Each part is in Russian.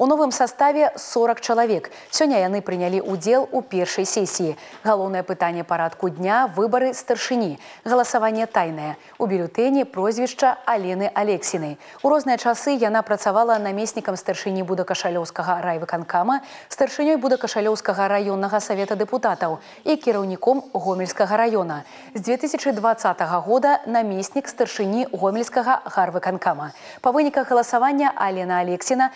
У новым составе 40 чалавек. Сёння яны прынялі ўдзел у першай сесіі. Галоўнае пытанне парадку дня выбары старшыні. Галасаванне тайнае. У бюлетэні прозвішча Алены Алексінай. У розныя часы яна працавала намеснікам старшыні будакашалёўскага райвыканкама, старшынёй будакашалёўскага раённага савета дэпутатаў і кіраўніком гомельскага района. З 2020 года намеснік старшыні гомельскага гарвыканкама. Па выніках галасавання Алена Алексіна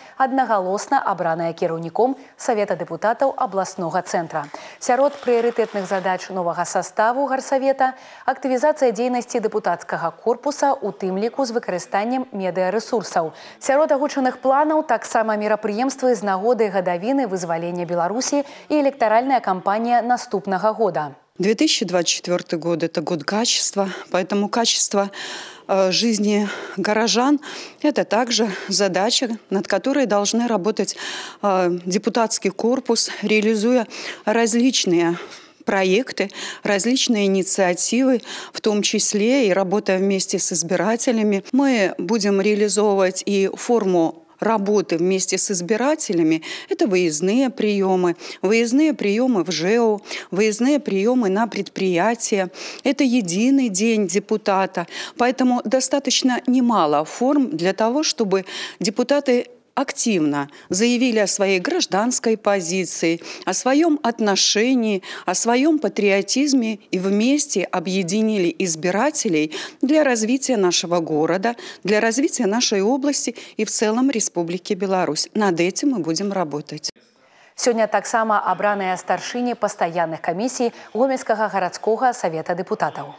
аднагалосна абраная кіраўніком Савета дэпутатаў абласнога цэнтра. Сярод прыярытэтных задач новага составу гарсавета актывізацыя дзейнасці дэпутацкага корпуса у тым ліку з выкарыстаннем медыарэсурсаў. Сярод агучаных планаў таксама мерапрыемствы з нагоды гадавіны вызвалення Беларусі і электаральная кампанія наступнага года. 2024 год – это год качества, поэтому качество э, жизни горожан – это также задача, над которой должны работать э, депутатский корпус, реализуя различные проекты, различные инициативы, в том числе и работая вместе с избирателями. Мы будем реализовывать и форму работы вместе с избирателями – это выездные приемы, выездные приемы в ЖЭУ, выездные приемы на предприятия. Это единый день депутата. Поэтому достаточно немало форм для того, чтобы депутаты активно заявили о своей гражданской позиции, о своем отношении, о своем патриотизме и вместе объединили избирателей для развития нашего города, для развития нашей области и в целом Республики Беларусь. Над этим мы будем работать. Сёння таксама абраныя старшыні пастаянных камісій гомельскага гарадскога савета дэпутатаў.